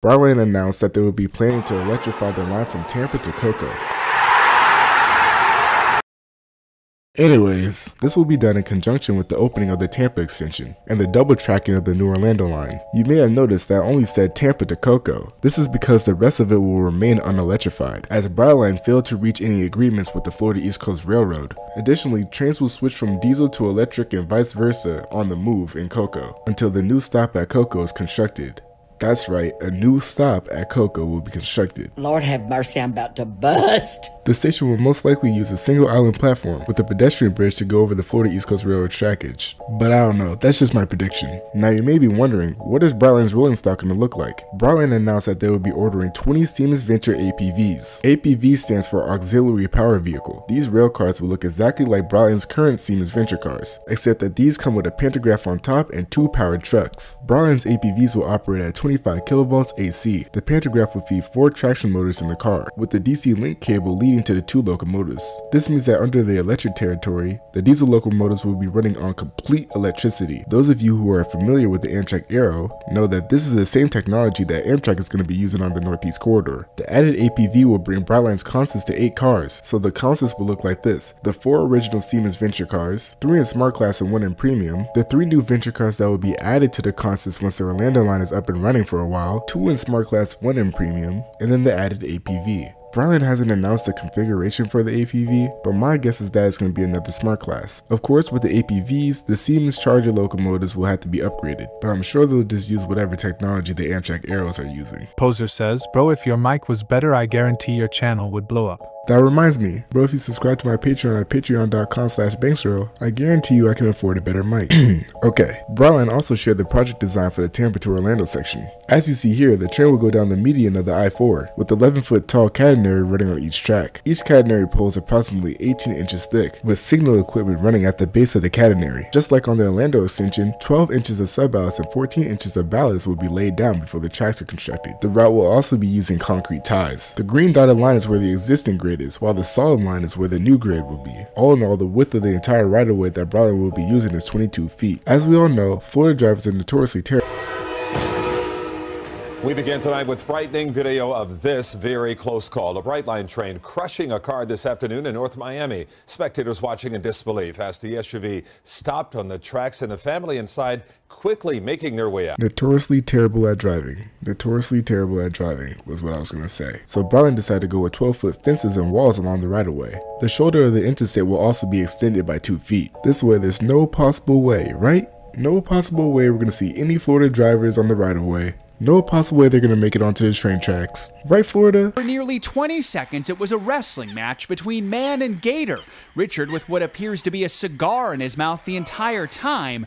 Brightline announced that they would be planning to electrify the line from Tampa to Cocoa. Anyways, this will be done in conjunction with the opening of the Tampa extension and the double tracking of the New Orlando line. You may have noticed that I only said Tampa to Cocoa. This is because the rest of it will remain unelectrified, as Brightline failed to reach any agreements with the Florida East Coast Railroad. Additionally, trains will switch from diesel to electric and vice versa on the move in Cocoa until the new stop at Cocoa is constructed. That's right, a new stop at Cocoa will be constructed. Lord have mercy, I'm about to bust. The station will most likely use a single island platform with a pedestrian bridge to go over the Florida East Coast Railroad trackage. But I don't know, that's just my prediction. Now you may be wondering, what is Brightline's rolling stock going to look like? Brightline announced that they will be ordering 20 Siemens Venture APVs. APV stands for Auxiliary Power Vehicle. These rail cars will look exactly like Brightline's current Siemens Venture cars, except that these come with a pantograph on top and two powered trucks. Brightline's APVs will operate at 20 25 kilovolts AC. The pantograph will feed four traction motors in the car, with the DC link cable leading to the two locomotives. This means that under the electric territory, the diesel locomotives will be running on complete electricity. Those of you who are familiar with the Amtrak Airo know that this is the same technology that Amtrak is going to be using on the Northeast Corridor. The added APV will bring Brightline's consists to 8 cars, so the consists will look like this. The 4 original Siemens Venture cars, 3 in Smart Class and 1 in Premium, the 3 new Venture cars that will be added to the consists once the Orlando line is up and running for a while, 2 in Smart Class, 1 in Premium, and then the added APV. Brightline hasn't announced the configuration for the APV, but my guess is that it's going to be another smart class. Of course, with the APVs, the Siemens Charger locomotives will have to be upgraded, but I'm sure they'll just use whatever technology the Amtrak Airos are using. Poser says, Bro, if your mic was better, I guarantee your channel would blow up. That reminds me, bro, if you subscribe to my Patreon at patreon.com slash banksrail, I guarantee you I can afford a better mic. okay, Brightline also shared the project design for the Tampa to Orlando section. As you see here, the train will go down the median of the I-4, with 11 foot tall catenary running on each track. Each catenary pole is approximately 18 inches thick, with signal equipment running at the base of the catenary. Just like on the Orlando extension, 12 inches of subballast and 14 inches of ballast will be laid down before the tracks are constructed. The route will also be using concrete ties. The green dotted line is where the existing grid is, while the solid line is where the new grade will be. All in all, the width of the entire right of way that Brightline will be using is 22 feet. As we all know, Florida drivers are notoriously terrible. We begin tonight with frightening video of this very close call. A Brightline train crushing a car this afternoon in North Miami. Spectators watching in disbelief as the SUV stopped on the tracks and the family inside quickly making their way out. Notoriously terrible at driving. Notoriously terrible at driving was what I was going to say. So Brightline decided to go with 12 foot fences and walls along the right of way. The shoulder of the interstate will also be extended by 2 feet. This way there's no possible way, right? No possible way we're going to see any Florida drivers on the right of way no possible way they're going to make it onto the train tracks. Right, Florida? For nearly 20 seconds, it was a wrestling match between man and gator. Richard, with what appears to be a cigar in his mouth the entire time.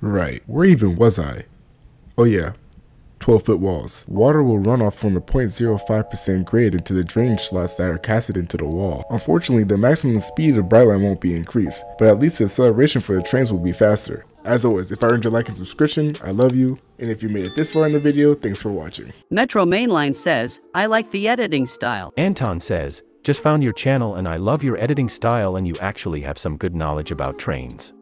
Right. Where even was I? Oh, yeah. 12 foot walls. Water will run off from the 0.05% grade into the drainage slots that are casted into the wall. Unfortunately, the maximum speed of Brightline won't be increased, but at least the acceleration for the trains will be faster. As always, if I earned your like and subscription, I love you. And if you made it this far in the video, thanks for watching. Metro Mainline says, I like the editing style. Anton says, just found your channel and I love your editing style and you actually have some good knowledge about trains.